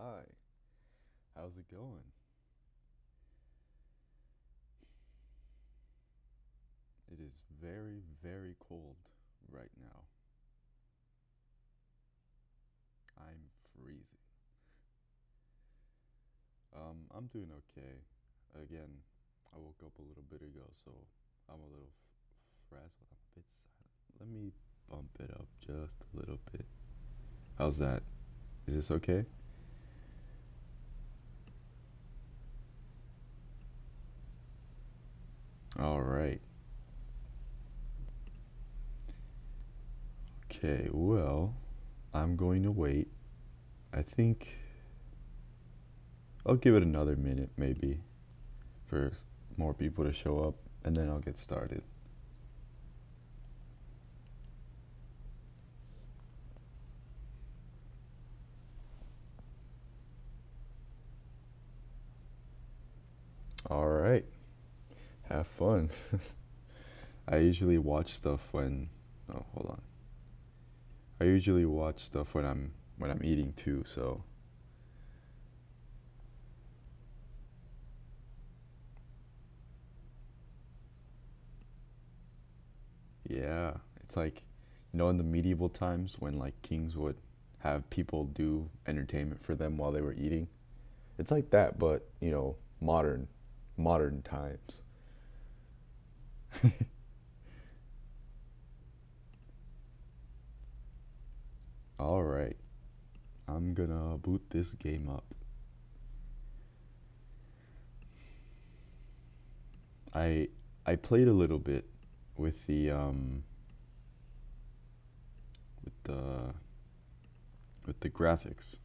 Hi. How's it going? It is very, very cold right now. I'm freezing. Um, I'm doing okay. Again, I woke up a little bit ago, so I'm a little frazzled. I'm a bit silent. Let me bump it up just a little bit. How's that? Is this okay? All right. Okay, well, I'm going to wait. I think I'll give it another minute maybe for more people to show up and then I'll get started. All right. Have fun. I usually watch stuff when oh, hold on. I usually watch stuff when I'm when I'm eating too, so yeah, it's like you know in the medieval times when like kings would have people do entertainment for them while they were eating. It's like that, but you know, modern modern times. All right. I'm gonna boot this game up. I I played a little bit with the um with the with the graphics.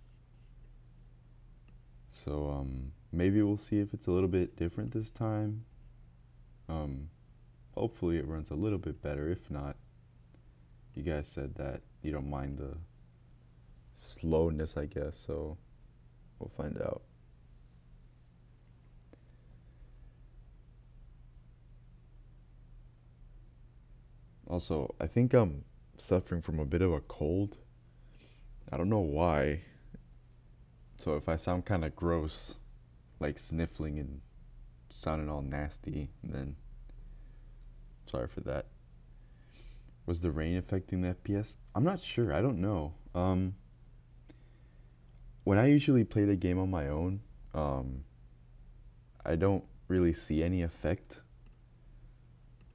So um maybe we'll see if it's a little bit different this time. Um hopefully it runs a little bit better. If not, you guys said that you don't mind the slowness, I guess, so we'll find out. Also, I think I'm suffering from a bit of a cold. I don't know why. So if I sound kind of gross, like sniffling and sounding all nasty, then sorry for that. Was the rain affecting the FPS? I'm not sure. I don't know. Um, when I usually play the game on my own, um, I don't really see any effect,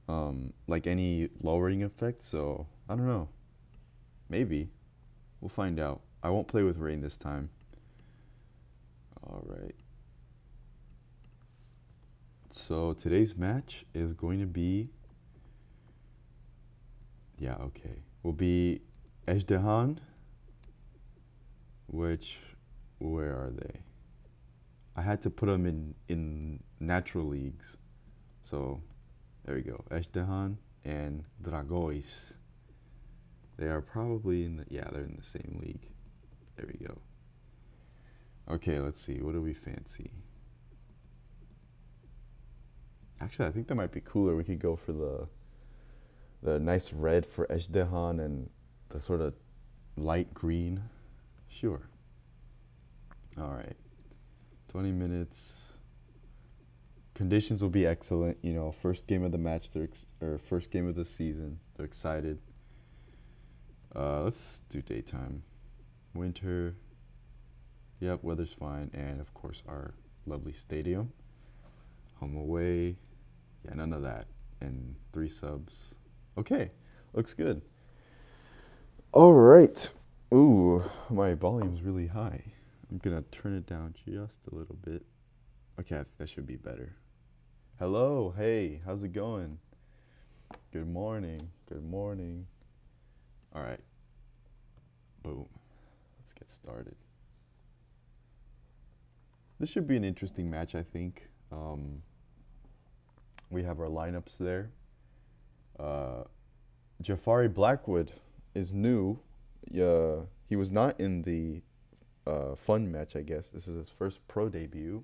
um, like any lowering effect. So I don't know. Maybe we'll find out. I won't play with rain this time. All right. So today's match is going to be, yeah, okay, will be Ezhdehan, which, where are they? I had to put them in in natural leagues. So there we go. Ezhdehan and Dragões. They are probably in the yeah, they're in the same league. There we go. Okay, let's see. What do we fancy? Actually, I think that might be cooler. We could go for the the nice red for Ezhdehan and the sort of light green. Sure. All right. 20 minutes. Conditions will be excellent. You know, first game of the match, they're or first game of the season. They're excited. Uh, let's do daytime. Winter. Yep, weather's fine, and of course our lovely stadium. Home away. Yeah, none of that. And three subs. Okay, looks good. All right. Ooh, my volume's really high. I'm gonna turn it down just a little bit. Okay, that should be better. Hello, hey, how's it going? Good morning, good morning. All right, boom. Let's get started. This should be an interesting match, I think. Um, we have our lineups there. Uh, Jafari Blackwood is new. Uh, he was not in the uh, fun match, I guess. This is his first pro debut.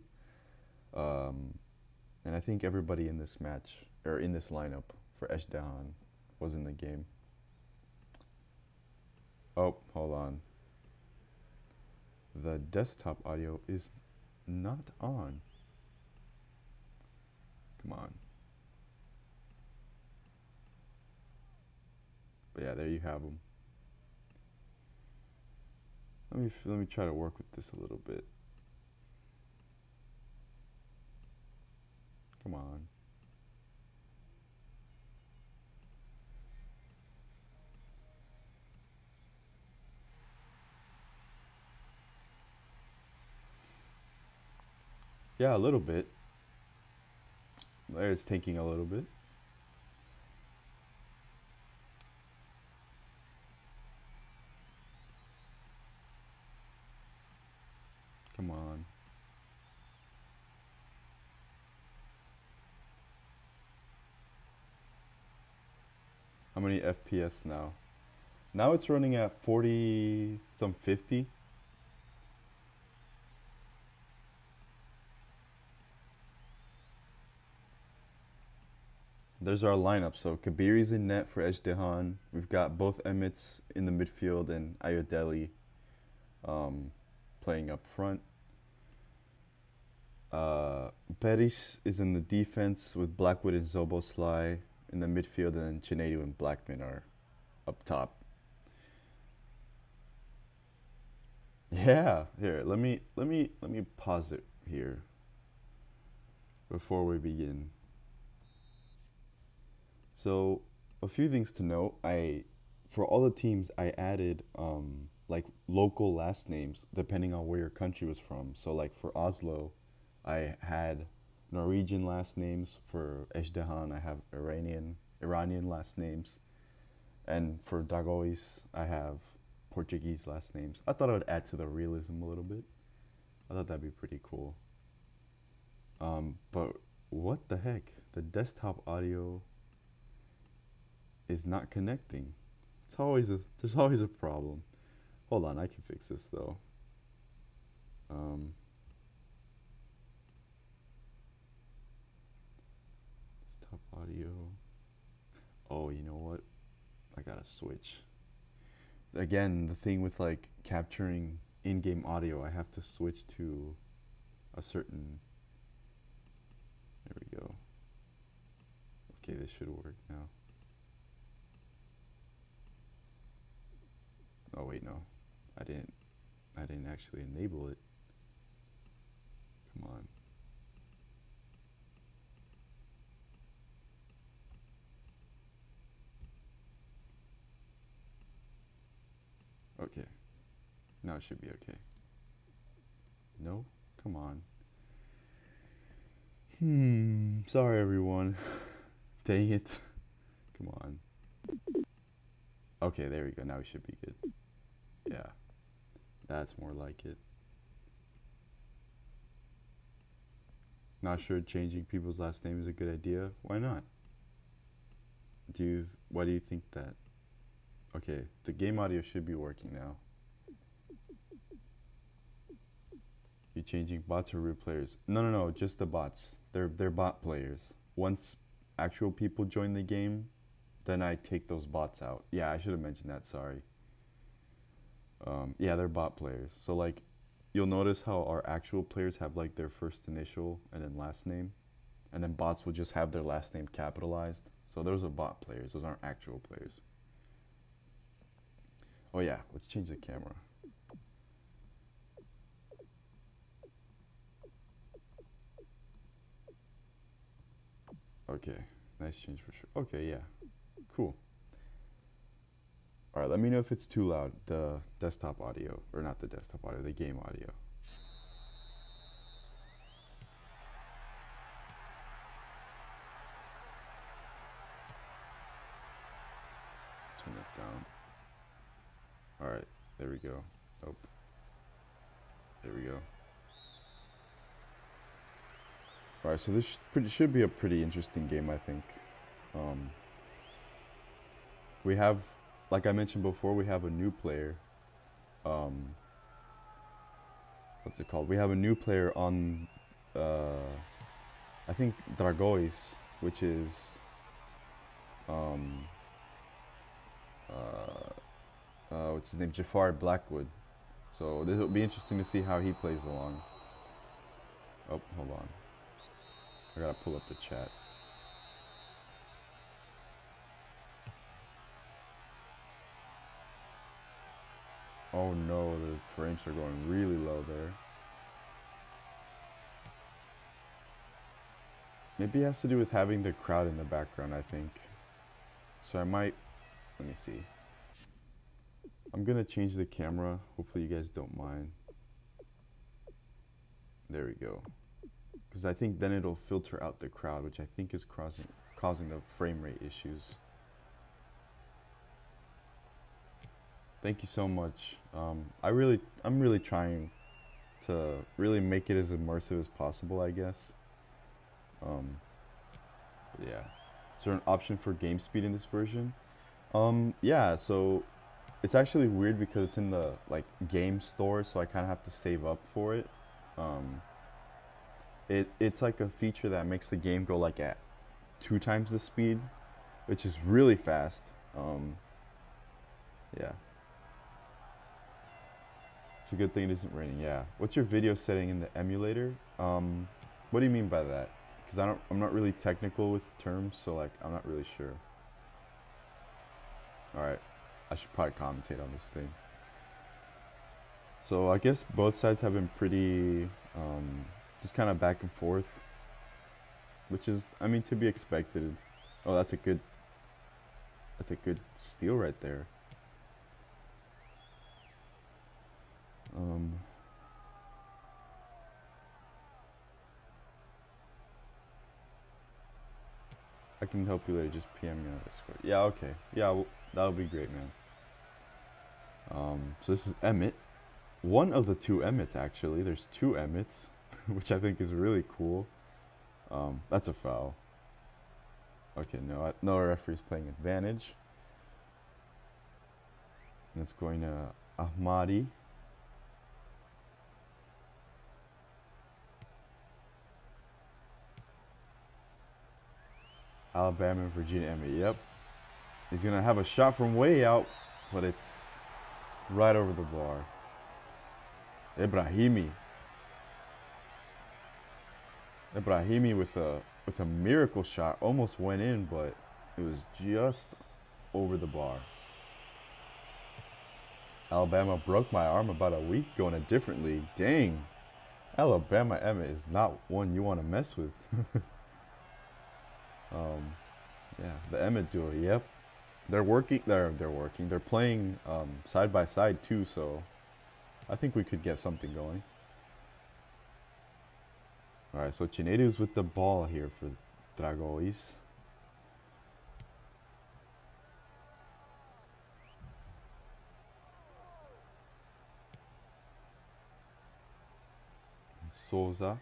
Um, and I think everybody in this match, or in this lineup for Ezhdehan, was in the game. Oh, hold on. the desktop audio is not on. Come on. But yeah, there you have them. Let me let me try to work with this a little bit. Come on. Yeah, a little bit. There, it's taking a little bit. Come on. How many FPS now? Now it's running at 40, some 50. There's our lineup. So Kabiri's in net for Ezhdehan. We've got both Emmets in the midfield and Ayodele um, playing up front. Uh, Peris is in the defense with Blackwood and Szoboszlai in the midfield, and then Chinedu and Blackman are up top. Yeah, here. Let me let me let me pause it here before we begin. So, a few things to note. I for all the teams I added um, like local last names depending on where your country was from. So like for Oslo, I had Norwegian last names. For Ezhdehan, I have Iranian Iranian last names. And for Dragões, I have Portuguese last names. I thought I would add to the realism a little bit. I thought that'd be pretty cool. Um, but what the heck? The desktop audio is not connecting. It's always a there's always a problem. Hold on, I can fix this though. Um, desktop audio. Oh, you know what? I gotta switch. Again, the thing with like capturing in-game audio, I have to switch to a certain. There we go. Okay, this should work now. Oh wait, no. I didn't I didn't actually enable it. Come on. Okay. Now it should be okay. No? Come on. Hmm. Sorry, everyone. Dang it. Come on. Okay, there we go. Now we should be good. Yeah. That's more like it. Not sure changing people's last name is a good idea. Why not? Do you, why do you think that? Okay, the game audio should be working now. You're changing bots or real players? No, no, no, just the bots. They're they're bot players. Once actual people join the game, then I take those bots out. Yeah, I should have mentioned that. Sorry. Um, yeah, they're bot players. So like, you'll notice how our actual players have like their first initial and then last name, and then bots will just have their last name capitalized. So those are bot players. Those aren't actual players. Oh yeah, let's change the camera. Okay, nice change for sure. Okay, yeah, cool. All right, let me know if it's too loud, the desktop audio, or not the desktop audio, the game audio. Turn it down. All right, there we go. Nope. There we go. All right, so this pretty, should be a pretty interesting game, I think. Um, we have like I mentioned before, we have a new player. Um, what's it called? We have a new player on, uh, I think Dragões, which is, um, uh, uh, what's his name? Jafar Blackwood. So this will be interesting to see how he plays along. Oh, hold on. I gotta pull up the chat. Oh no, the frames are going really low there. Maybe it has to do with having the crowd in the background, I think. So I might, let me see. I'm gonna change the camera. Hopefully you guys don't mind. There we go. Because I think then it'll filter out the crowd, which I think is causing, causing the frame rate issues. Thank you so much. Um, I really, I'm really trying to really make it as immersive as possible, I guess. Um, yeah. Is there an option for game speed in this version? Um, yeah, so it's actually weird because it's in the like game store, so I kind of have to save up for it. Um, it it's like a feature that makes the game go like at two times the speed, which is really fast. Um, yeah. It's a good thing it isn't raining. Yeah. What's your video setting in the emulator? Um, what do you mean by that? because I don't I'm not really technical with terms, so like I'm not really sure. All right, I should probably commentate on this thing. So I guess both sides have been pretty um, just kind of back and forth, which is I mean to be expected. Oh, that's a good that's a good steal right there. Um, I can help you later. Just PM me on Discord. Yeah, okay. Yeah, well, that'll be great, man. Um, so this is Emmett. One of the two Emmets, actually. There's two Emmets, which I think is really cool. Um, that's a foul. Okay, no, no referee's playing advantage. And it's going to Ahmadi. Alabama Virginia Emmett. Yep. He's going to have a shot from way out, but it's right over the bar. Ibrahimi. Ibrahimi with a with a miracle shot almost went in, but it was just over the bar. Alabama broke my arm about a week going a different league. Dang. Alabama Emmett is not one you want to mess with. Um, yeah, the Emmett duo. Yep, they're working. They're they're working. They're playing um, side by side too. So I think we could get something going. All right, so Chinedu's with the ball here for Dragões. Souza.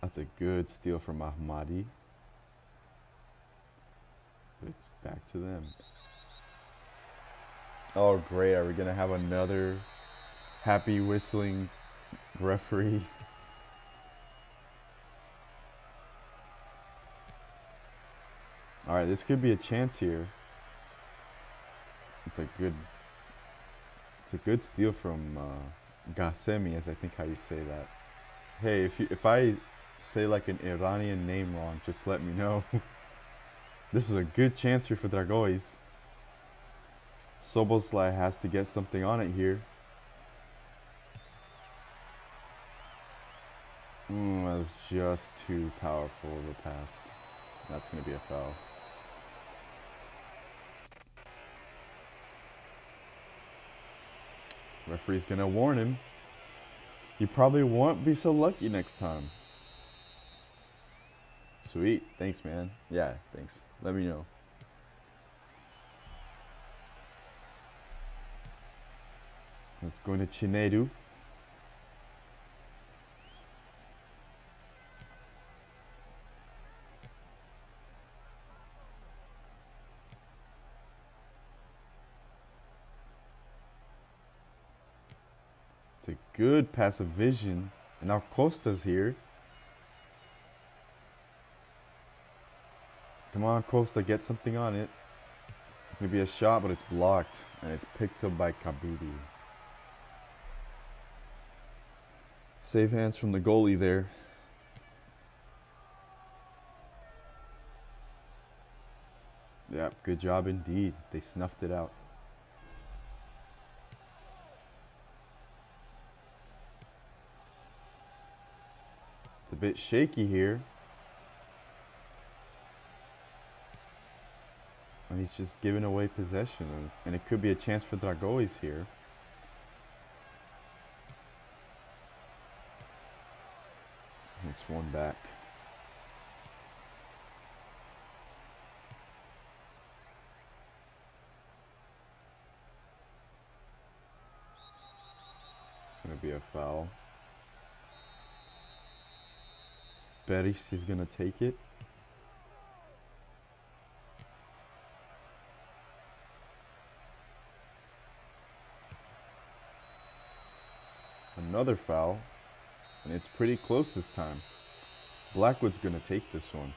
That's a good steal from Ahmadi. It's back to them. Oh, great. Are we going to have another happy whistling referee? All right, this could be a chance here. It's a good, it's a good steal from uh, Gasemi, as I think how you say that. Hey, if you, if I say like an Iranian name wrong, just let me know. this is a good chance here for Dragões. Szoboszlai has to get something on it here. Mm, that was just too powerful of a pass. That's going to be a foul. Referee's going to warn him. You probably won't be so lucky next time. Sweet. Thanks, man. Yeah, thanks. Let me know. Let's go into Chinedu. It's a good passive vision. And now Costa's here. Come on, Costa, get something on it. It's going to be a shot, but it's blocked. And it's picked up by Kabiri. Save hands from the goalie there. Yep, good job indeed. They snuffed it out. It's a bit shaky here. And he's just giving away possession. And, and it could be a chance for Dragões here. It's one back. It's going to be a foul. Beris is going to take it. Another foul. And it's pretty close this time. Blackwood's going to take this one.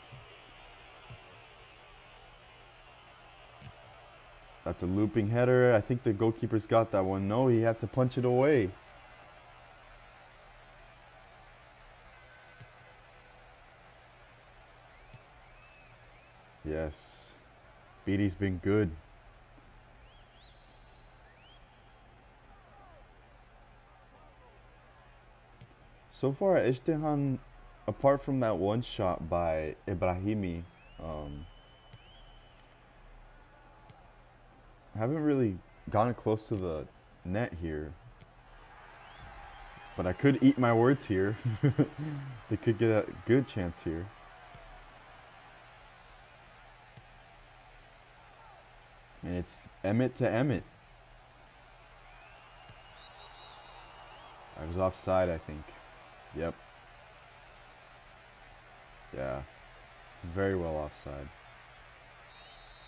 That's a looping header. I think the goalkeeper's got that one. No, he had to punch it away. Yes. Beatty's been good. So far, Ezhdehan, apart from that one shot by Ibrahimi, um, haven't really gotten close to the net here. But I could eat my words here. they could get a good chance here. And it's Emmett to Emmett. I was offside, I think. Yep. Yeah. Very well offside.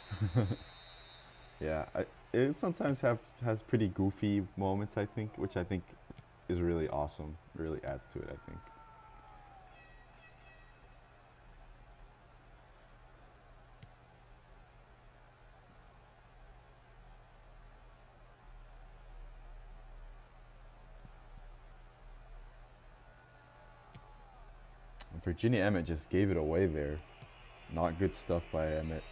yeah, I, it sometimes have has pretty goofy moments, I think, which I think is really awesome. Really adds to it, I think. Virginia Emmett just gave it away there. Not good stuff by Emmett.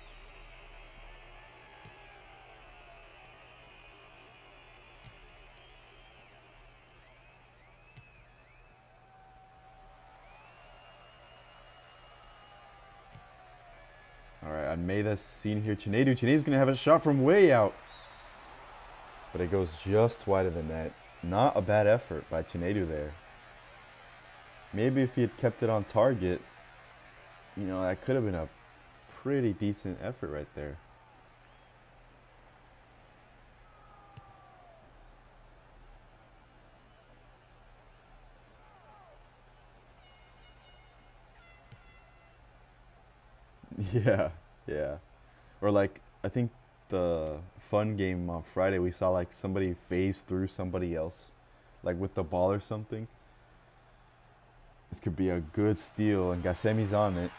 Alright, Almeida's seen here. Chinedu. Chinedu's going to have a shot from way out. But it goes just wide of the net. Not a bad effort by Chinedu there. Maybe if he had kept it on target, you know, that could have been a pretty decent effort right there. Yeah, yeah. Or like, I think the fun game on Friday, we saw like somebody phase through somebody else, like with the ball or something. This could be a good steal, and Gassemi's on it.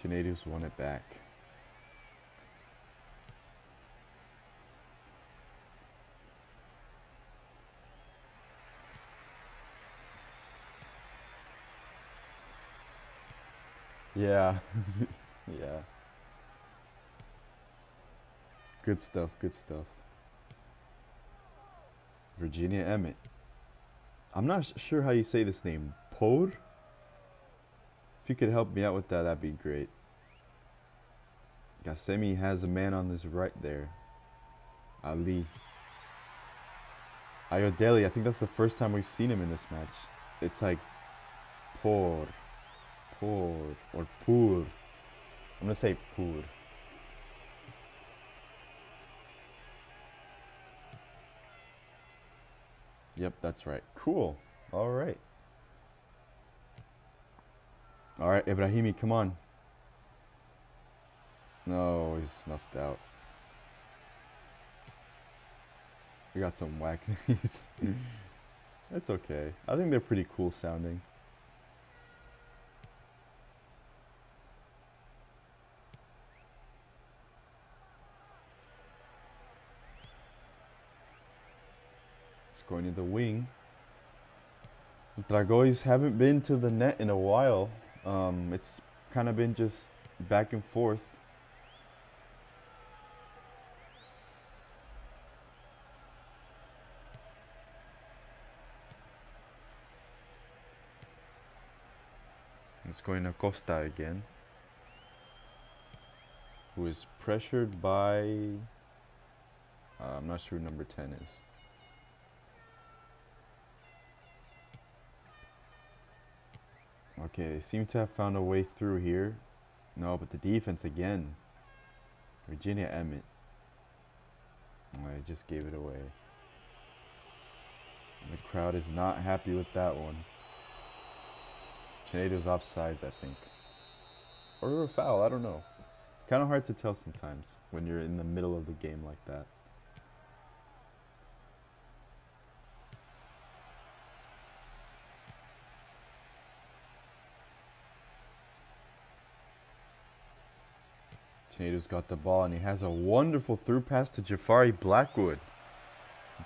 Chinedu's won it back. Yeah. yeah. Good stuff, good stuff. Virginia Emmett. I'm not sure how you say this name. Por? If you could help me out with that, that'd be great. Gassemi has a man on his right there. Ali. Ayodele, I think that's the first time we've seen him in this match. It's like Por pour or pour. I'm gonna say pour. Yep, that's right. Cool. All right. All right, Ibrahimi, come on. No, he's snuffed out. We got some whack names. That's okay. I think they're pretty cool sounding. Going to the wing. Dragões haven't been to the net in a while. Um, it's kind of been just back and forth. It's going to Costa again. Who is pressured by... Uh, I'm not sure number 10 is. Okay, they seem to have found a way through here. No, but the defense again. Virginia Emmett. I just gave it away. The crowd is not happy with that one. Tornado's offsides, I think. Or a foul, I don't know. It's Kind of hard to tell sometimes when you're in the middle of the game like that. Tornado's got the ball and he has a wonderful through pass to Jafari Blackwood.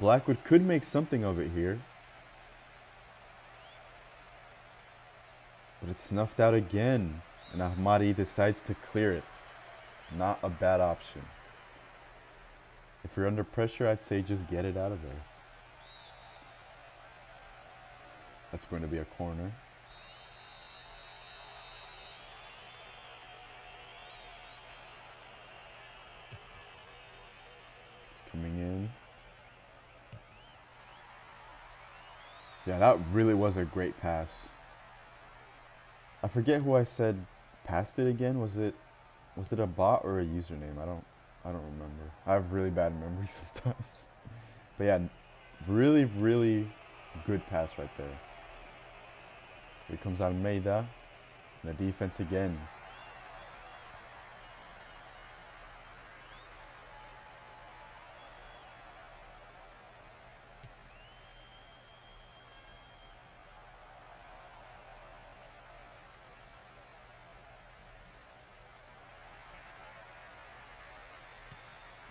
Blackwood could make something of it here. But it's snuffed out again. And Ahmadi decides to clear it. Not a bad option. If you're under pressure, I'd say just get it out of there. That's going to be a corner. Coming in. Yeah, that really was a great pass. I forget who I said passed it again. Was it was it a bot or a username? I don't I don't remember. I have really bad memory sometimes. but yeah, really really good pass right there. Here comes Almeida. The defense again.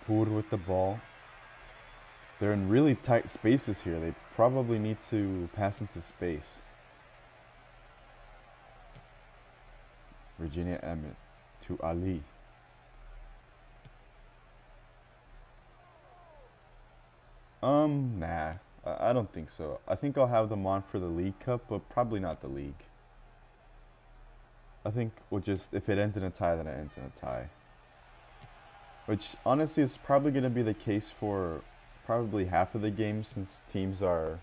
Poor with the ball. They're in really tight spaces here. They probably need to pass into space. Virginia Emmett to Ali. Um, nah. I, don't think so. I think I'll have them on for the League Cup, but probably not the League. I think we'll just, if it ends in a tie, then it ends in a tie. Which honestly is probably going to be the case for probably half of the games since teams are,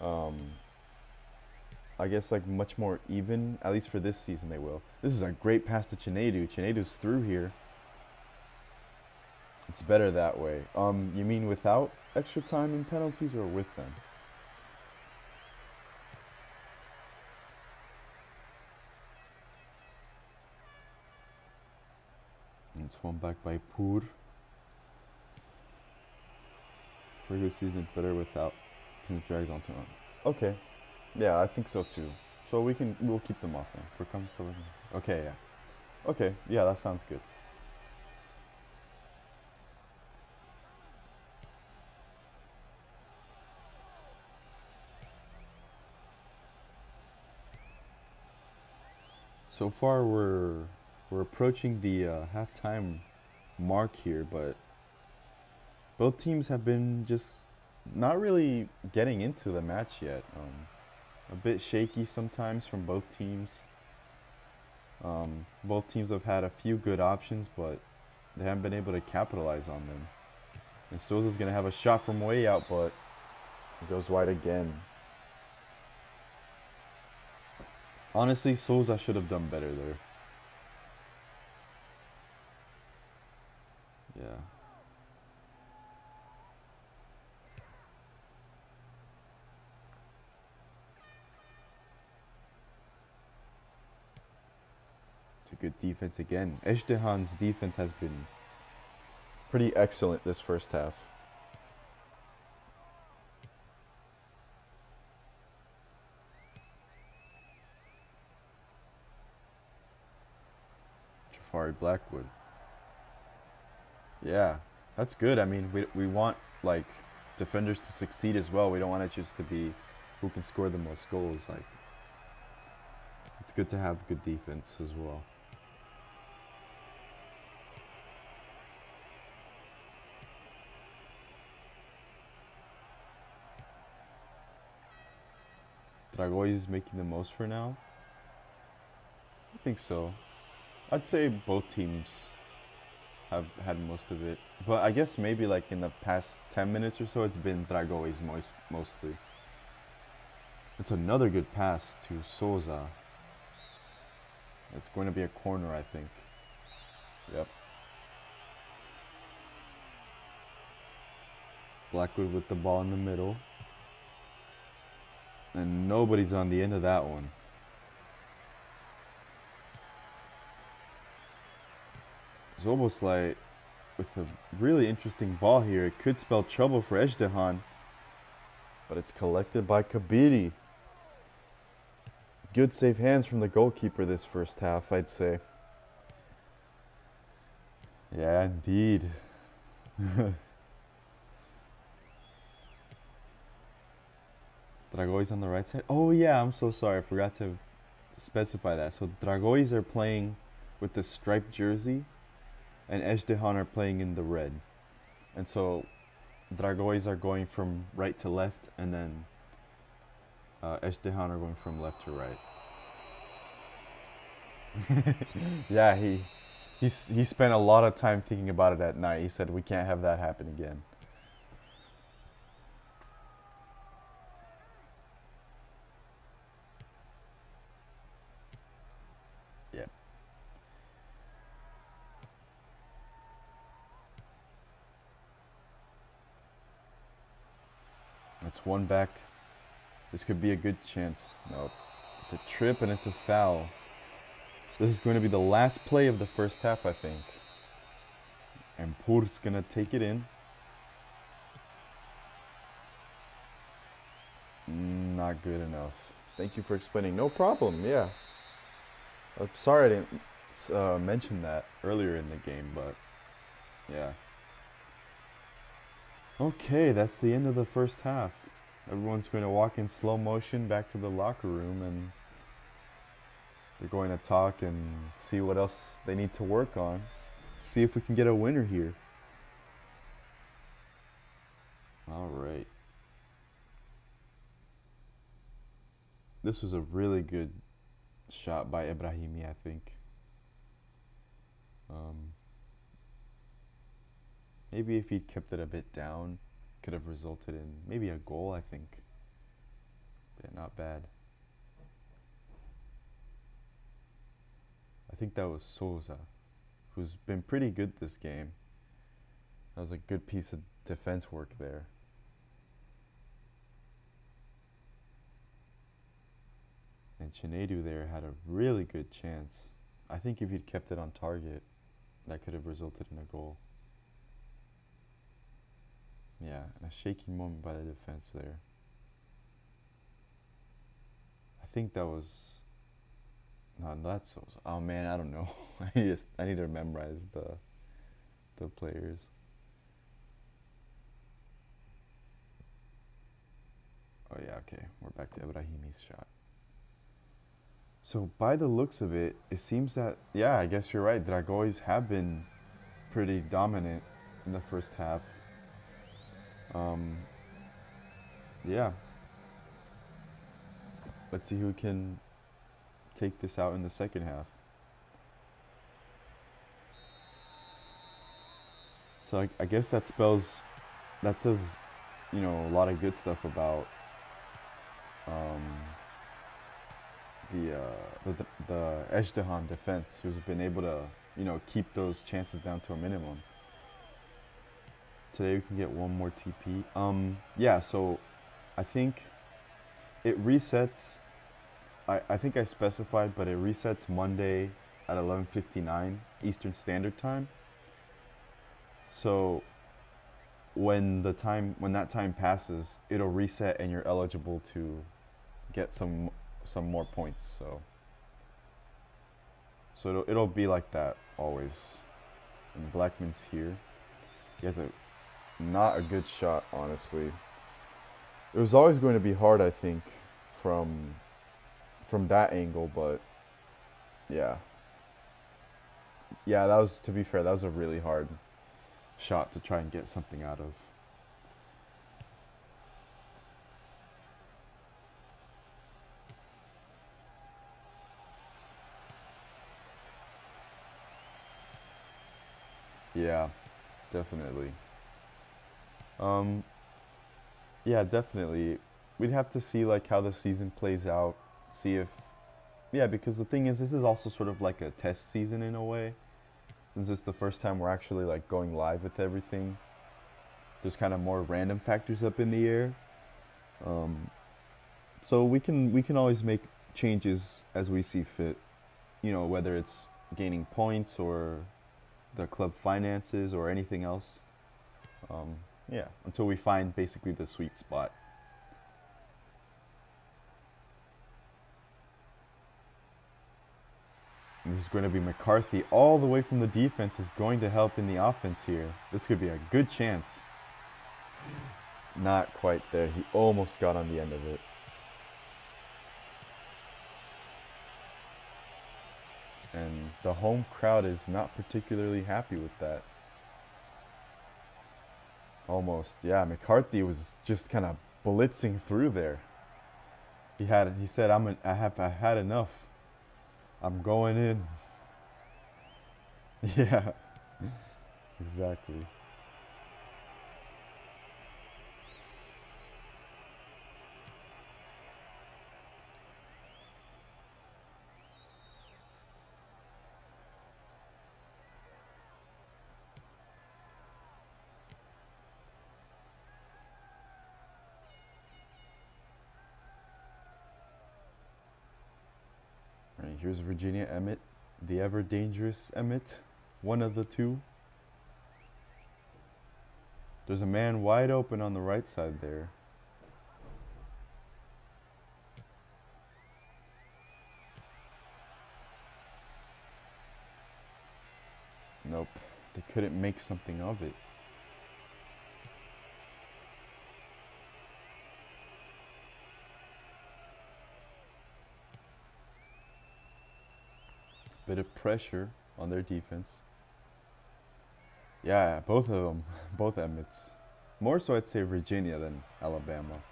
um, I guess, like much more even. At least for this season, they will. This is a great pass to Chinedu. Chinedu's through here. It's better that way. Um, you mean without extra time and penalties or with them? It's one back by Pur. Regular season better without team drags onto them. Okay. Yeah, I think so too. So we can we'll keep them off then. For comes to Okay, yeah. Okay, yeah, that sounds good. So far we're we're approaching the uh, halftime mark here, but both teams have been just not really getting into the match yet. Um, a bit shaky sometimes from both teams. Um, both teams have had a few good options, but they haven't been able to capitalize on them. And Souza's going to have a shot from way out, but it goes wide again. Honestly, Souza should have done better there. Yeah. It's a good defense again. Ezhdehan's defense has been pretty excellent this first half. Jafari Blackwood. Yeah, that's good. I mean, we, we want like defenders to succeed as well. We don't want it just to be who can score the most goals. Like, it's good to have good defense as well. Dragoi is making the most for now. I think so. I'd say both teams have had most of it. But I guess maybe like in the past 10 minutes or so, it's been Dragoi's most, mostly. It's another good pass to Souza. It's going to be a corner, I think. Yep. Blackwood with the ball in the middle. And nobody's on the end of that one. It's almost like with a really interesting ball here, it could spell trouble for Ezhdehan. But it's collected by Kabiri. Good safe hands from the goalkeeper this first half, I'd say. Yeah, indeed. Dragões on the right side. Oh yeah, I'm so sorry. I forgot to specify that. So Dragões are playing with the striped jersey and Ezhdehan are playing in the red. And so Dragões are going from right to left and then uh, are going from left to right. yeah, he, he, he spent a lot of time thinking about it at night. He said, we can't have that happen again. One back. This could be a good chance. Nope. It's a trip and it's a foul. This is going to be the last play of the first half, I think. And Pur's going to take it in. Not good enough. Thank you for explaining. No problem, yeah. I'm sorry I didn't uh, mention that earlier in the game, but yeah. Okay, that's the end of the first half. Everyone's going to walk in slow motion back to the locker room and they're going to talk and see what else they need to work on. See if we can get a winner here. All right. This was a really good shot by Ibrahimi, I think. Um, maybe if he'd kept it a bit down, could have resulted in maybe a goal, I think. But not bad. I think that was Souza, who's been pretty good this game. That was a good piece of defense work there. And Chinedu there had a really good chance. I think if he'd kept it on target, that could have resulted in a goal. Yeah, a shaky moment by the defense there. I think that was. No, that's. Oh man, I don't know. I just I need to memorize the the players. Oh yeah, okay. We're back to Ibrahimi's shot. So by the looks of it, it seems that yeah, I guess you're right. Dragões have been pretty dominant in the first half. Um, yeah. Let's see who can take this out in the second half. So I, I guess that spells, that says, you know, a lot of good stuff about um, the, uh, the the Ezhdehan defense, who's been able to, you know, keep those chances down to a minimum. Today we can get one more TP. Um, yeah, so I think it resets. I, I think I specified, but it resets Monday at 11:59 Eastern Standard Time. So when the time when that time passes, it'll reset and you're eligible to get some some more points. So So it'll, it'll be like that always. And Blackman's here. He has a not a good shot, honestly. It was always going to be hard, I think, from from that angle, but yeah. Yeah, that was to be fair, that was a really hard shot to try and get something out of. Yeah, definitely. Um, yeah, definitely. We'd have to see like how the season plays out. See if, yeah, because the thing is, this is also sort of like a test season in a way, since it's the first time we're actually like going live with everything. There's kind of more random factors up in the air. Um, so we can we can always make changes as we see fit. You know, whether it's gaining points or the club finances or anything else. Um, yeah, until we find basically the sweet spot. This is going to be McCarthy all the way from the defense is going to help in the offense here. This could be a good chance. Not quite there. He almost got on the end of it. And the home crowd is not particularly happy with that. Almost, yeah. McCarthy was just kind of blitzing through there. He had, he said, "I'm, an, I have, I had enough. I'm going in." Yeah, exactly. Right, here's Virginia Emmett, the ever dangerous Emmett, one of the two. There's a man wide open on the right side there. Nope, they couldn't make something of it. Bit of pressure on their defense. Yeah, both of them, both Emmets. More so, I'd say Virginia than Alabama.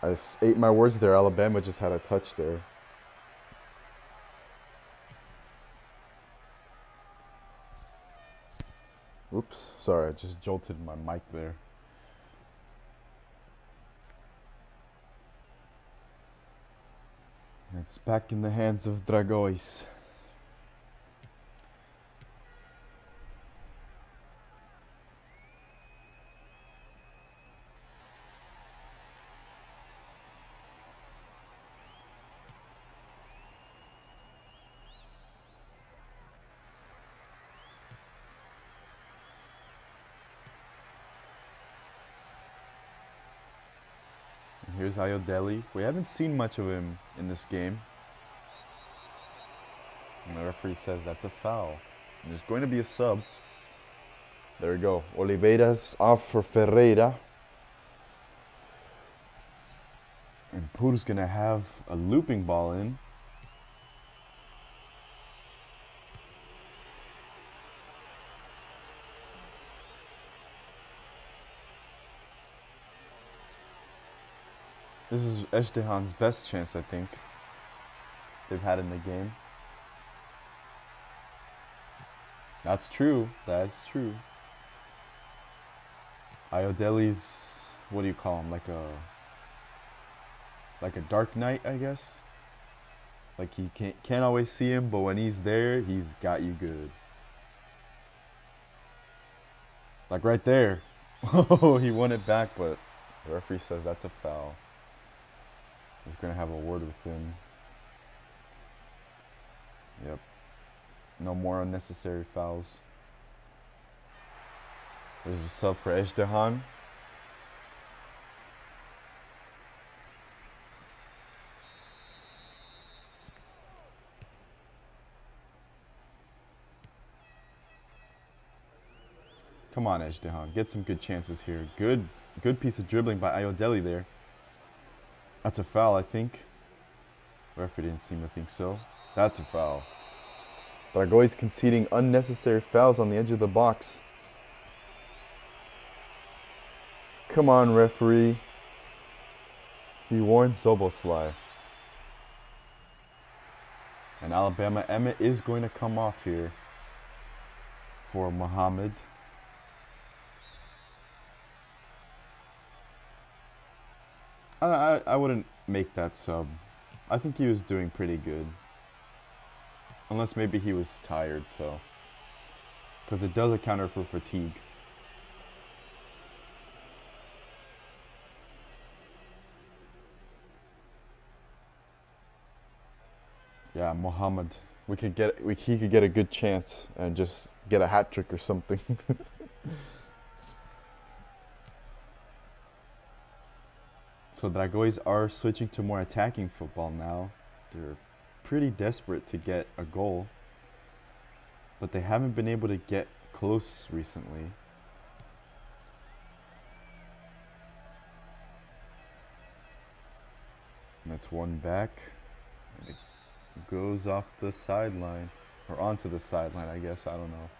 I ate my words there. Alabama just had a touch there. Oops, sorry, I just jolted my mic there. It's back in the hands of Dragões. Here's Ayodele. We haven't seen much of him in this game. And the referee says that's a foul. And there's going to be a sub. There we go. Oliveira's off for Ferreira. And Pur's going to have a looping ball in. This is Ezhdehan's best chance, I think, they've had in the game. That's true. That's true. Ayodele's, what do you call him? Like a, like a dark knight, I guess. Like he can't can't always see him, but when he's there, he's got you good. Like right there. Oh, he won it back, but the referee says that's a foul is going to have a word with him. Yep. No more unnecessary fouls. There's a sub for Ezhdehan. Come on, Ezhdehan. Get some good chances here. Good good piece of dribbling by Ayodele there. That's a foul, I think. Referee didn't seem to think so. That's a foul. Dragões conceding unnecessary fouls on the edge of the box. Come on, referee. He warned Szoboszlai. And Alabama Emmett is going to come off here for Muhammad. I, I, wouldn't make that sub. I think he was doing pretty good. Unless maybe he was tired, so. Because it does account for fatigue. Yeah, Mohammed. We could get we, he could get a good chance and just get a hat trick or something. so Dragões are switching to more attacking football now. They're pretty desperate to get a goal, but they haven't been able to get close recently. That's one back. And it goes off the sideline. Or onto the sideline, I guess. I don't know.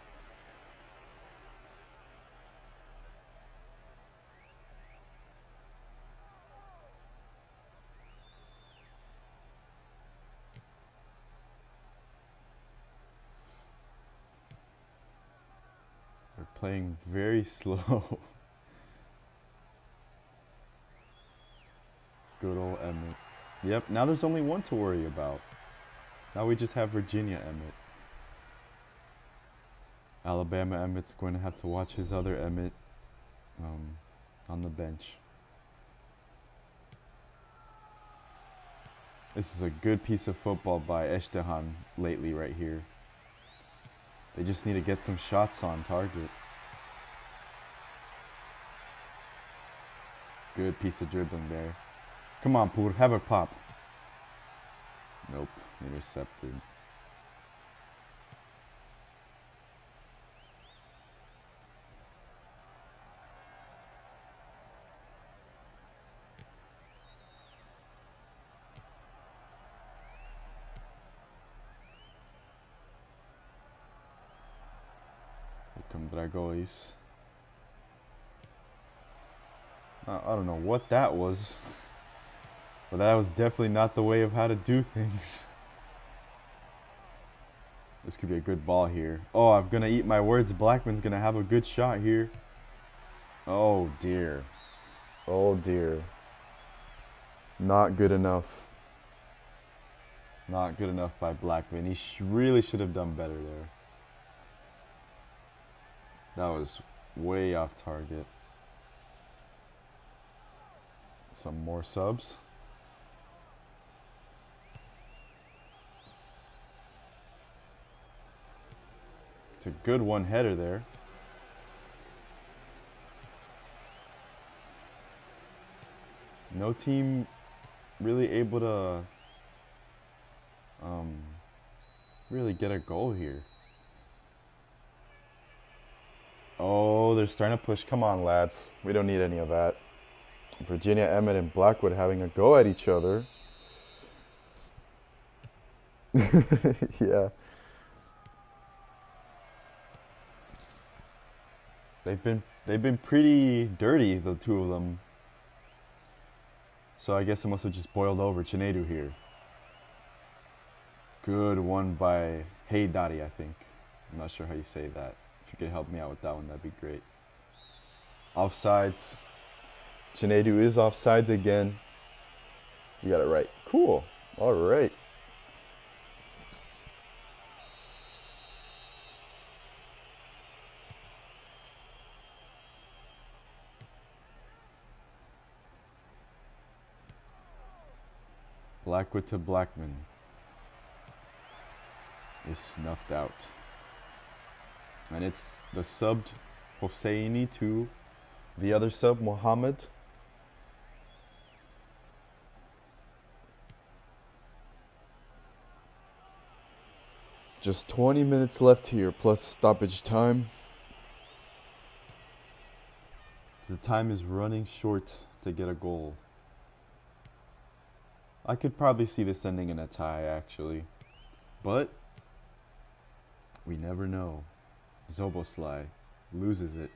They're playing very slow. Good old Emmett. Yep, now there's only one to worry about. Now we just have Virginia Emmett. Alabama Emmett's going to have to watch his other Emmett um, on the bench. This is a good piece of football by Ezhdehan lately right here. They just need to get some shots on target. Good piece of dribbling there. Come on, Pur, have a pop. Nope, intercepted. Here come Dragões. I don't know what that was. But that was definitely not the way of how to do things. This could be a good ball here. Oh, I'm going to eat my words. Blackman's going to have a good shot here. Oh, dear. Oh, dear. Not good enough. Not good enough by Blackman. He sh really should have done better there. That was way off target. Some more subs. It's a good one header there. No team really able to um, really get a goal here. Oh, they're starting to push. Come on, lads. We don't need any of that. Virginia Emmett and Blackwood having a go at each other. yeah. They've been they've been pretty dirty, the two of them. So I guess it must have just boiled over. Chinedu here. Good one by Heydari, I think. I'm not sure how you say that. If you could help me out with that one, that'd be great. Offsides. Chinedu is offsides again. You got it right. Cool. All right. Blackwood to Blackman is snuffed out. And it's the subbed Hosseini to the other sub, Mohammed. Just 20 minutes left here, plus stoppage time. The time is running short to get a goal. I could probably see this ending in a tie, actually. But we never know. Szoboszlai loses it.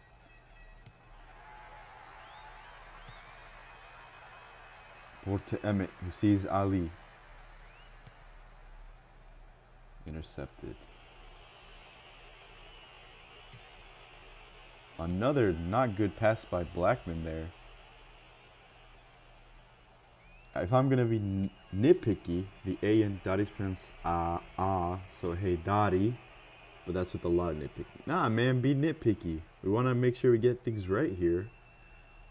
Forward to Emmett, who sees Ali. Intercepted. Another not good pass by Blackman there. If I'm gonna be nitpicky, the A in Dari's pronounced ah ah, so hey Dari, but that's with a lot of nitpicking. Nah, man, be nitpicky. We want to make sure we get things right here.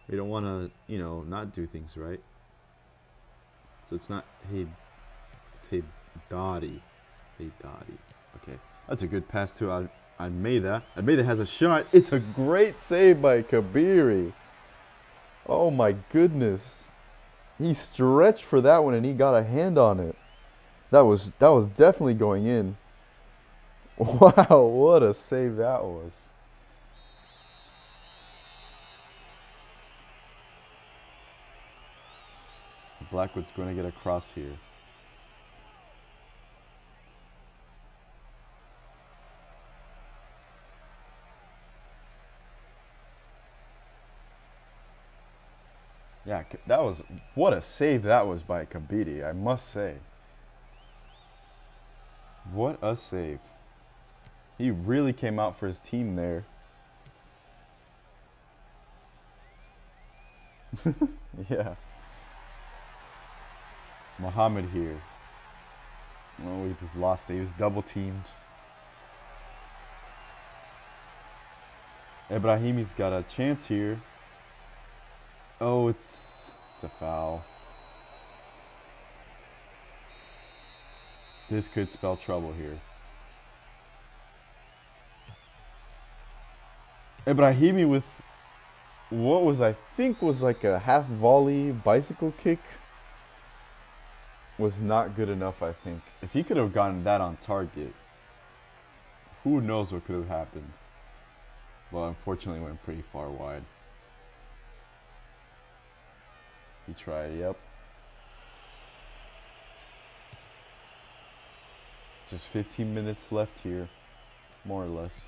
We don't want to, you know, not do things right. So it's not hey, it's hey Dottie, Dottie. Okay, that's a good pass to Al Almeida. Almeida has a shot. It's a great save by Kabiri. Oh my goodness, he stretched for that one and he got a hand on it. That was that was definitely going in. Wow, what a save that was. Blackwood's going to get across here. Yeah, that was what a save that was by Kabiri, I must say. What a save. He really came out for his team there. yeah. Muhammad here. Oh, he just lost it. He was double teamed. Ibrahimi's got a chance here. Oh, it's it's a foul. This could spell trouble here. Ibrahimi with what was I think was like a half volley bicycle kick was not good enough, I think. If he could have gotten that on target, who knows what could have happened. Well, unfortunately went pretty far wide. He tried, yep. Just 15 minutes left here, more or less.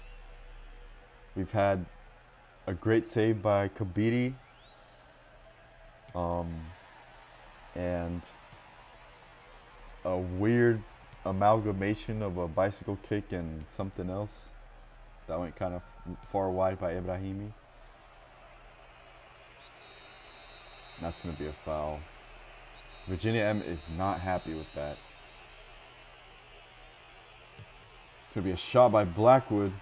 We've had a great save by Kabiri. Um, and a weird amalgamation of a bicycle kick and something else that went kind of far wide by Ibrahimi. That's going to be a foul. Virginia M is not happy with that. It's going to be a shot by Blackwood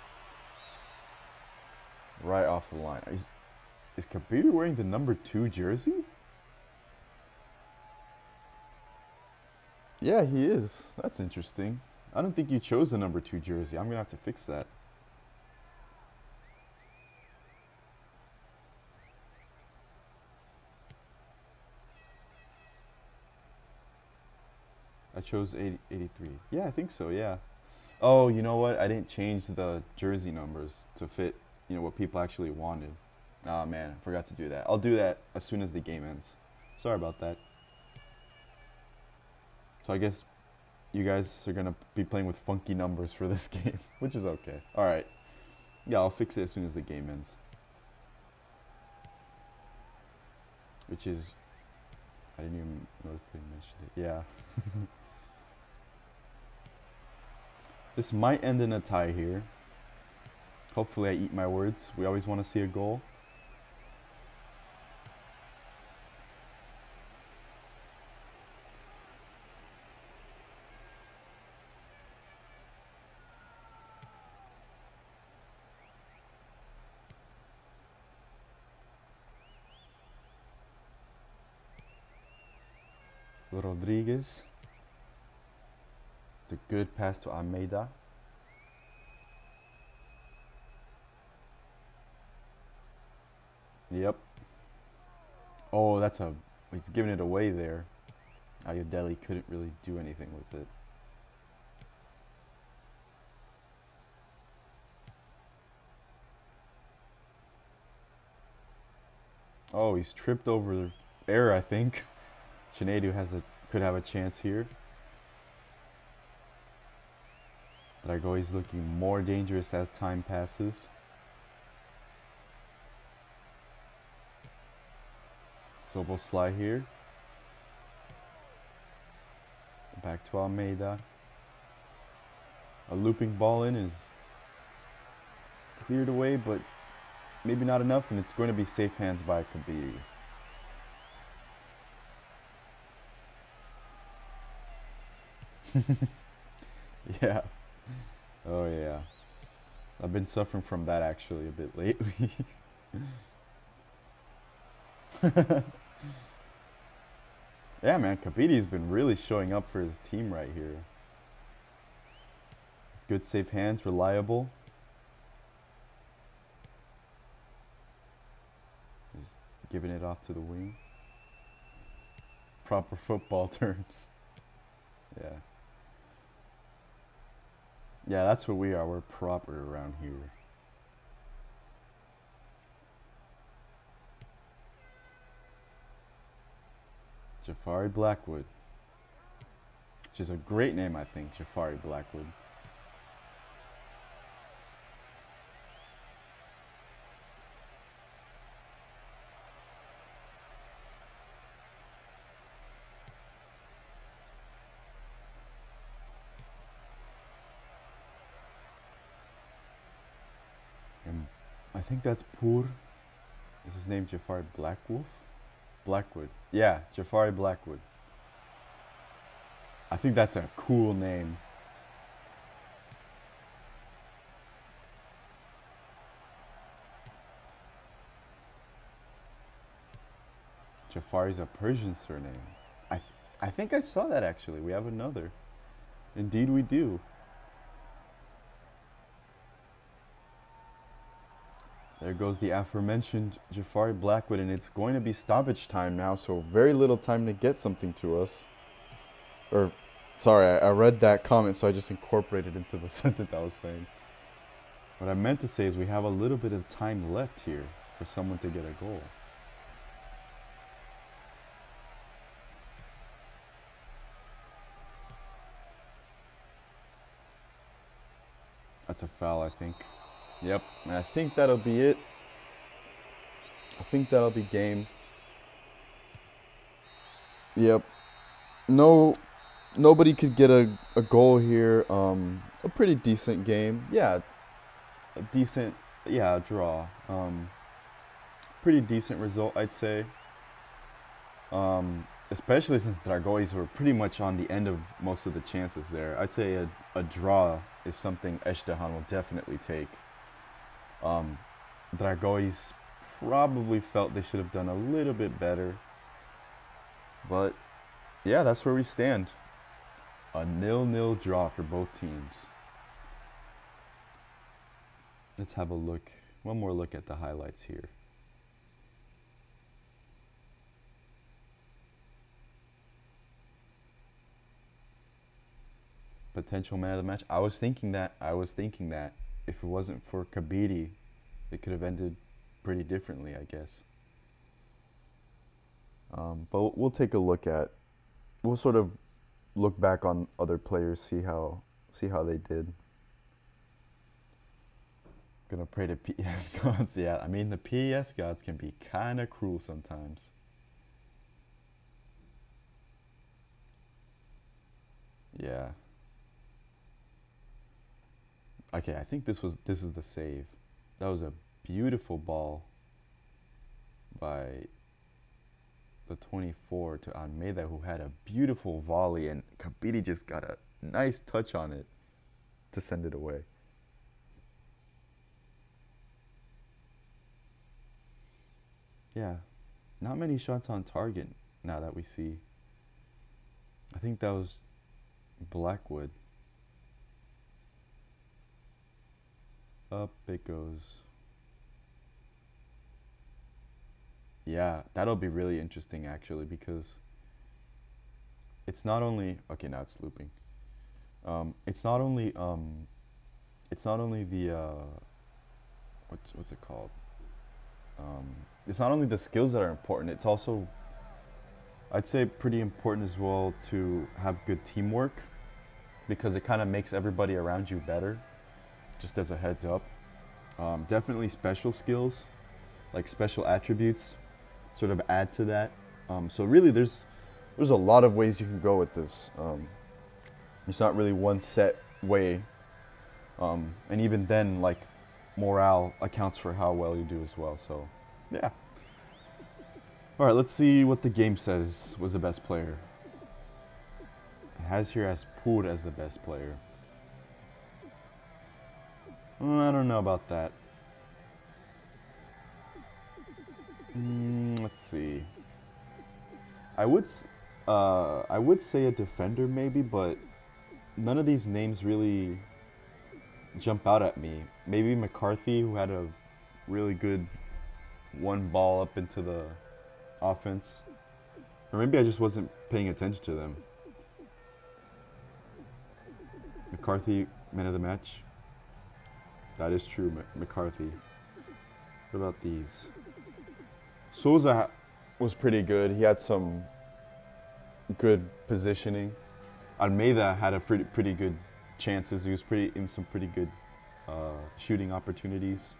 right off the line. Is, is Kabiri wearing the number two jersey? Yeah, he is. That's interesting. I don't think you chose the number two jersey. I'm going to have to fix that. Chose 80, 83. Yeah, I think so, yeah. Oh, you know what? I didn't change the jersey numbers to fit you know what people actually wanted. Oh man, I forgot to do that. I'll do that as soon as the game ends. Sorry about that. So I guess you guys are gonna be playing with funky numbers for this game, which is okay. All right. Yeah, I'll fix it as soon as the game ends. Which is, I didn't even notice they mentioned it. Yeah. this might end in a tie here. Hopefully I eat my words. We always want to see a goal. Rodriguez. The good pass to Almeida. Yep. Oh, that's a... He's giving it away there. Ayodele couldn't really do anything with it. Oh, he's tripped over air, I think. Chinedu has a could have a chance here. Dragões looking more dangerous as time passes. Szoboszlai here. Back to Almeida. A looping ball in is cleared away, but maybe not enough, and it's going to be safe hands by Kabiri. yeah. Oh, yeah. I've been suffering from that actually a bit lately. yeah, man, Kabiri's been really showing up for his team right here. Good safe hands, reliable. He's giving it off to the wing. Proper football terms. Yeah. Yeah, that's what we are. We're proper around here. Jafari Blackwood. Which is a great name, I think, Jafari Blackwood. And I think that's Pur. Is his name Jafari Blackwolf? Blackwood. Yeah, Jafari Blackwood. I think that's a cool name. Jafari's a Persian surname. I, th I think I saw that actually. We have another. Indeed, we do. There goes the aforementioned Jafari Blackwood, and it's going to be stoppage time now, so very little time to get something to us. Or, sorry, I, I read that comment, so I just incorporated it into the sentence I was saying. What I meant to say is we have a little bit of time left here for someone to get a goal. That's a foul, I think. Yep, and I think that'll be it. I think that'll be game. Yep. No, nobody could get a, a goal here. Um, a pretty decent game. Yeah, a decent, yeah, draw. Um, pretty decent result, I'd say. Um, especially since Dragões were pretty much on the end of most of the chances there. I'd say a, a draw is something Ezhdehan will definitely take. Um, Dragões probably felt they should have done a little bit better. But yeah, that's where we stand. A nil-nil draw for both teams. Let's have a look, one more look at the highlights here. Potential man of the match. I was thinking that. I was thinking that if it wasn't for Kabiri, it could have ended pretty differently, I guess. Um, but we'll take a look at. We'll sort of look back on other players, see how see how they did. Gonna pray to PES gods. Yeah, I mean the PES gods can be kind of cruel sometimes. Yeah. Okay, I think this was this is the save. That was a beautiful ball by the 24 to Almeida, who had a beautiful volley, and Kabiri just got a nice touch on it to send it away. Yeah, not many shots on target now that we see. I think that was Blackwood. Up it goes. Yeah, that'll be really interesting actually because it's not only okay now it's looping. Um, it's not only um, it's not only the uh, what's what's it called? Um, it's not only the skills that are important, it's also, I'd say, pretty important as well to have good teamwork because it kind of makes everybody around you better, just as a heads up. Um, definitely special skills, like special attributes, sort of add to that. Um, so really, there's there's a lot of ways you can go with this. Um, it's not really one set way, um, and even then, like morale accounts for how well you do as well. So, yeah. All right, let's see what the game says was the best player. It has here as Pur as the best player. Mm, I don't know about that. Mm, let's see. I would, uh, I would say a defender maybe, but none of these names really jump out at me. Maybe McCarthy, who had a really good one ball up into the offense. Or maybe I just wasn't paying attention to them. McCarthy, man of the match. That is true, McCarthy. What about these? Souza was pretty good. He had some good positioning. Almeida had a pretty, pretty good chances. He was pretty in some pretty good uh, shooting opportunities.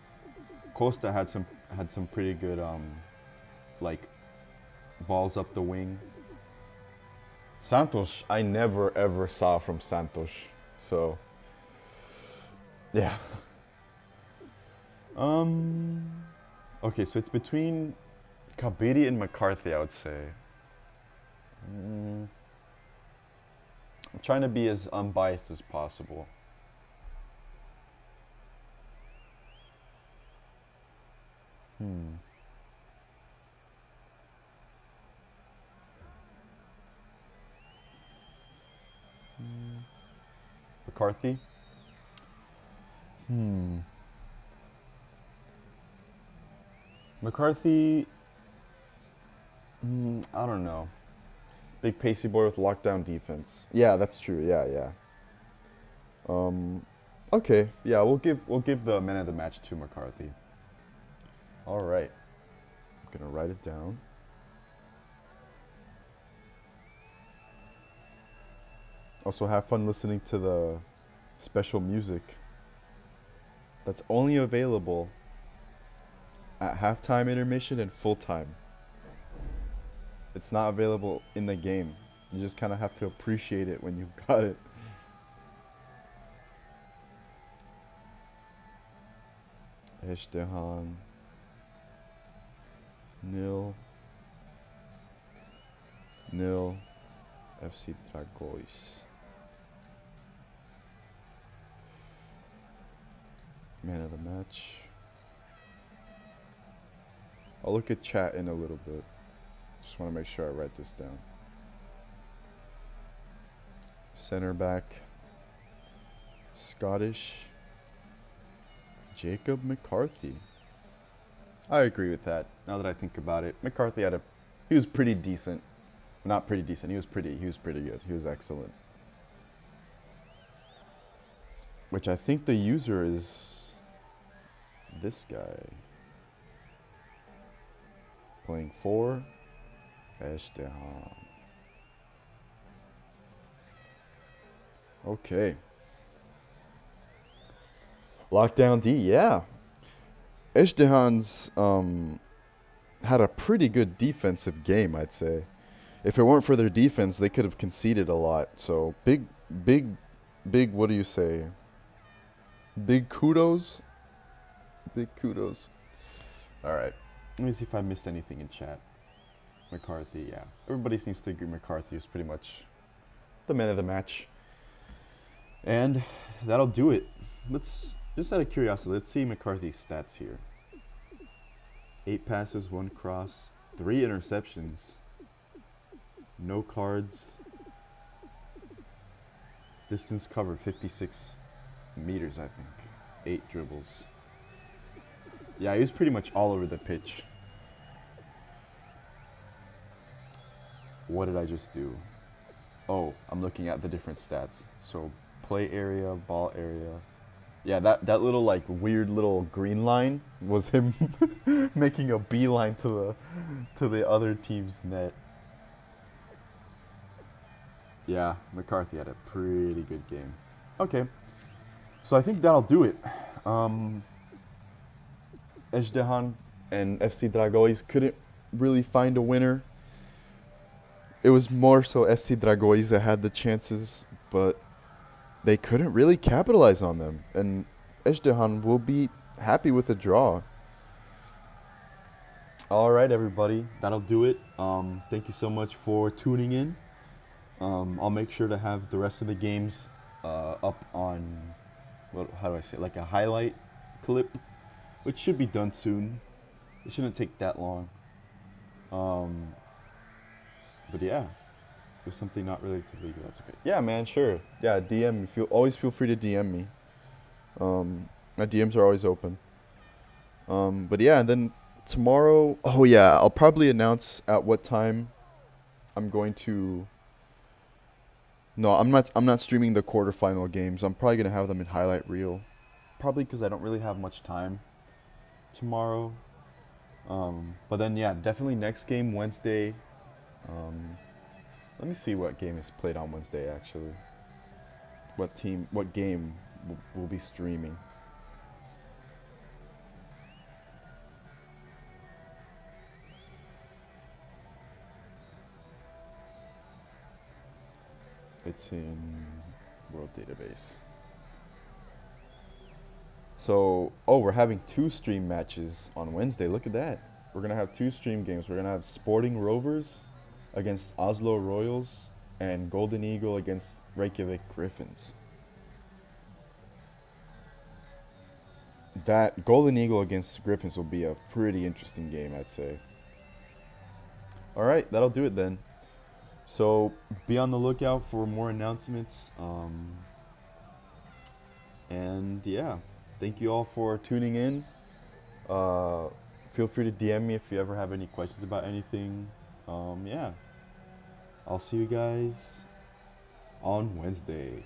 Costa had some had some pretty good um, like balls up the wing. Santos, I never ever saw from Santos, so yeah. Um. Okay, so it's between Kabiri and McCarthy, I would say. Mm. I'm trying to be as unbiased as possible. Hmm. hmm. McCarthy? Hmm. McCarthy, mm, I don't know. Big pacey boy with lockdown defense. Yeah, that's true. Yeah, yeah. Um, okay. Yeah, we'll give we'll give the man of the match to McCarthy. All right. I'm gonna write it down. Also, have fun listening to the special music that's only available at halftime intermission and full time. It's not available in the game. You just kind of have to appreciate it when you've got it. Ezhdehan. Nil. Nil. FC Dragões. Man of the match. I'll look at chat in a little bit. Just want to make sure I write this down. Center back. Scottish. Jacob McCarthy. I agree with that. Now that I think about it, McCarthy had a he was pretty decent. Not pretty decent. He was pretty he was pretty good. He was excellent. Which I think the user is this guy playing for Ezhdehan. Okay. Lockdown D, yeah. Ezhdehan's um, had a pretty good defensive game, I'd say. If it weren't for their defense, they could have conceded a lot. So big, big, big. What do you say? Big kudos. Big kudos. All right. Let me see if I missed anything in chat. McCarthy, yeah. Everybody seems to agree McCarthy is pretty much the man of the match. And that'll do it. Let's, just out of curiosity, let's see McCarthy's stats here. Eight passes, one cross, three interceptions, no cards, distance covered 56 meters, I think. Eight dribbles. Yeah, he was pretty much all over the pitch. What did I just do? Oh, I'm looking at the different stats. So play area, ball area, Yeah, that, that little like weird little green line was him making a beeline to the to the other team's net. Yeah, McCarthy had a pretty good game. Okay, so I think that'll do it. Um, Ezhdehan and FC Dragões couldn't really find a winner. It was more so FC that had the chances, but they couldn't really capitalize on them. And Ezhdehan will be happy with a draw. All right, everybody, that'll do it. Um, thank you so much for tuning in. Um, I'll make sure to have the rest of the games uh, up on, what, how do I say, like a highlight clip, which should be done soon. It shouldn't take that long. Um, but yeah, there's something not related to legal. That's okay. Yeah, man, sure. Yeah, DM. Feel always feel free to DM me. Um, my DMs are always open. Um, but yeah, and then tomorrow. Oh yeah, I'll probably announce at what time I'm going to. No, I'm not. I'm not streaming the quarterfinal games. I'm probably gonna have them in highlight reel. Probably because I don't really have much time tomorrow. Um, but then yeah, definitely next game Wednesday. Um, let me see what game is played on Wednesday actually. What team? What game will, will be streaming? It's in World Database. So, oh, we're having two stream matches on Wednesday. Look at that. We're going to have two stream games. We're going to have Sporting Rovers against Oslo Royals and Golden Eagle against Reykjavik Griffins. That Golden Eagle against Griffins will be a pretty interesting game, I'd say. All right, that'll do it then. So be on the lookout for more announcements. Um, and yeah, thank you all for tuning in. Uh, feel free to DM me if you ever have any questions about anything. Um, yeah, I'll see you guys on Wednesday.